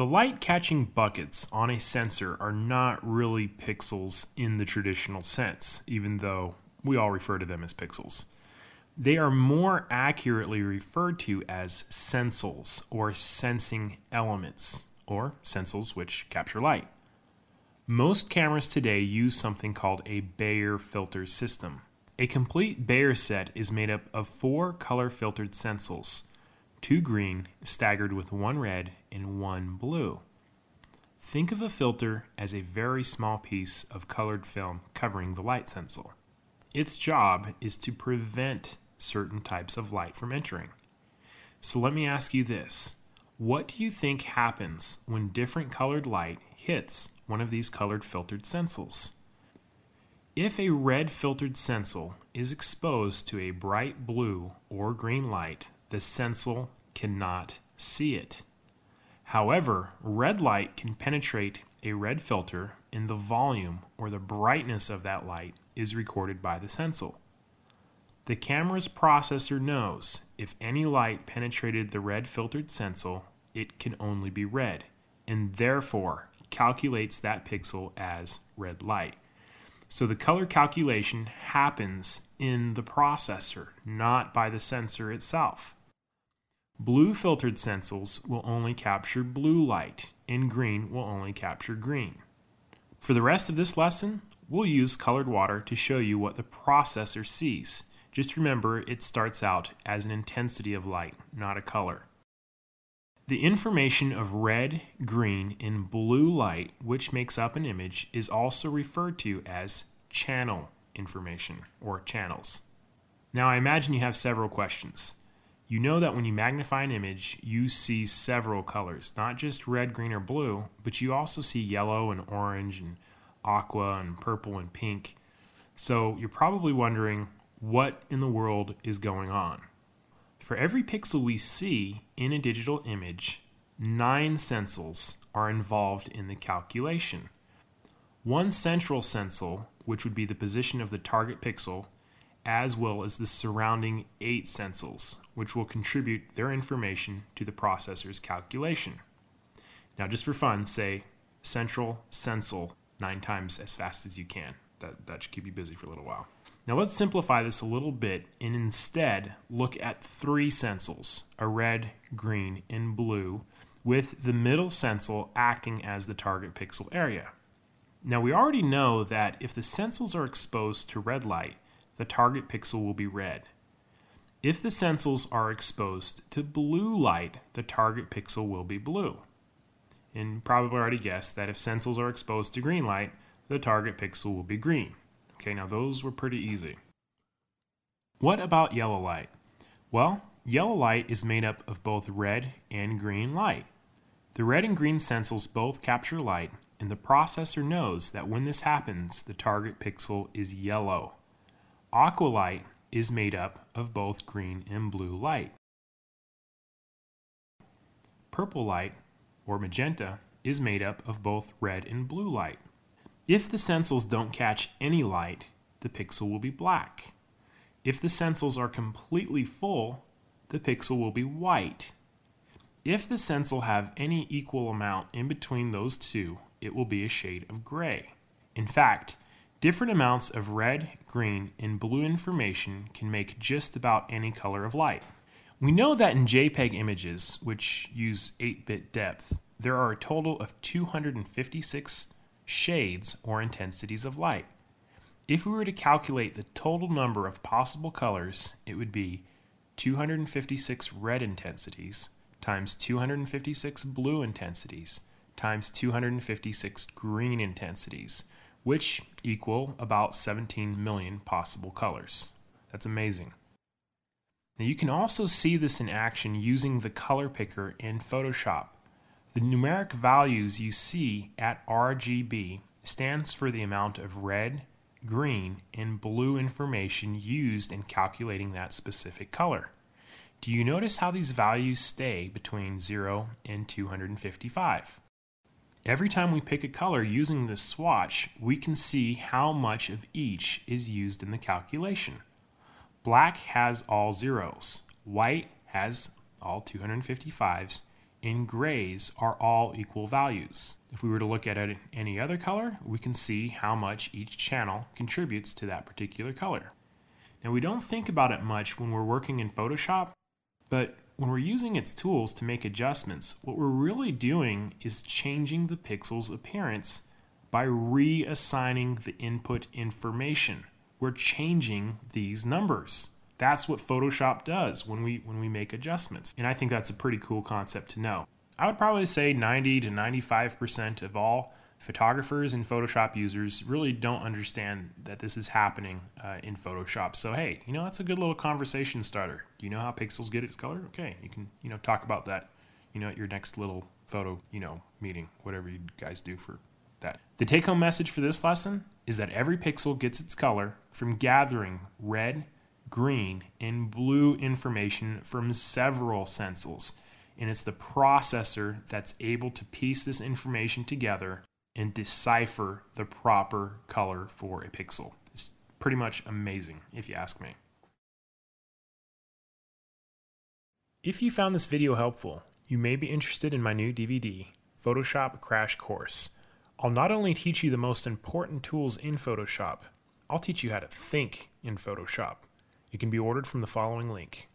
The light catching buckets on a sensor are not really pixels in the traditional sense, even though we all refer to them as pixels. They are more accurately referred to as sensels or sensing elements, or sensors which capture light. Most cameras today use something called a Bayer filter system. A complete Bayer set is made up of four color filtered sensors two green staggered with one red and one blue. Think of a filter as a very small piece of colored film covering the light sensor. Its job is to prevent certain types of light from entering. So let me ask you this What do you think happens when different colored light hits one of these colored filtered sensors? If a red filtered sensor is exposed to a bright blue or green light the sensor cannot see it. However, red light can penetrate a red filter and the volume or the brightness of that light is recorded by the sensor. The camera's processor knows if any light penetrated the red filtered sensor, it can only be red, and therefore calculates that pixel as red light. So the color calculation happens in the processor, not by the sensor itself. Blue filtered sensors will only capture blue light, and green will only capture green. For the rest of this lesson, we'll use colored water to show you what the processor sees. Just remember it starts out as an intensity of light, not a color. The information of red, green, and blue light, which makes up an image, is also referred to as channel information or channels. Now, I imagine you have several questions you know that when you magnify an image, you see several colors, not just red, green, or blue, but you also see yellow and orange and aqua and purple and pink. So you're probably wondering what in the world is going on. For every pixel we see in a digital image, nine sensors are involved in the calculation. One central sensor, which would be the position of the target pixel, as well as the surrounding eight sensels, which will contribute their information to the processor's calculation. Now, just for fun, say central sensel nine times as fast as you can. That, that should keep you busy for a little while. Now, let's simplify this a little bit and instead look at three sensels a red, green, and blue, with the middle sensel acting as the target pixel area. Now, we already know that if the sensels are exposed to red light, the target pixel will be red. If the sensors are exposed to blue light, the target pixel will be blue. And probably already guessed that if sensors are exposed to green light, the target pixel will be green. Okay, now those were pretty easy. What about yellow light? Well, yellow light is made up of both red and green light. The red and green sensors both capture light, and the processor knows that when this happens, the target pixel is yellow. Aqualight is made up of both green and blue light. Purple light, or magenta, is made up of both red and blue light. If the sensors don't catch any light, the pixel will be black. If the sensors are completely full, the pixel will be white. If the sensor have any equal amount in between those two, it will be a shade of gray. In fact, Different amounts of red, green, and blue information can make just about any color of light. We know that in JPEG images, which use 8 bit depth, there are a total of 256 shades or intensities of light. If we were to calculate the total number of possible colors, it would be 256 red intensities times 256 blue intensities times 256 green intensities which equal about 17 million possible colors. That's amazing. Now you can also see this in action using the color picker in Photoshop. The numeric values you see at RGB stands for the amount of red, green, and blue information used in calculating that specific color. Do you notice how these values stay between 0 and 255? Every time we pick a color using this swatch, we can see how much of each is used in the calculation. Black has all zeros, white has all 255s, and grays are all equal values. If we were to look at it in any other color, we can see how much each channel contributes to that particular color. Now we don't think about it much when we're working in Photoshop, but when we're using its tools to make adjustments, what we're really doing is changing the pixel's appearance by reassigning the input information. We're changing these numbers. That's what Photoshop does when we when we make adjustments. And I think that's a pretty cool concept to know. I would probably say 90 to 95% of all photographers and Photoshop users really don't understand that this is happening uh, in Photoshop. So hey, you know that's a good little conversation starter. Do you know how pixels get its color? Okay, you can you know talk about that, you know, at your next little photo you know meeting, whatever you guys do for that. The take-home message for this lesson is that every pixel gets its color from gathering red, green, and blue information from several sensors. And it's the processor that's able to piece this information together and decipher the proper color for a pixel. It's pretty much amazing, if you ask me. If you found this video helpful, you may be interested in my new DVD, Photoshop Crash Course. I'll not only teach you the most important tools in Photoshop, I'll teach you how to think in Photoshop. It can be ordered from the following link.